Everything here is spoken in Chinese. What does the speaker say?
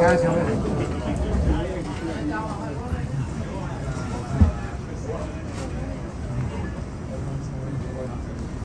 안녕하 세.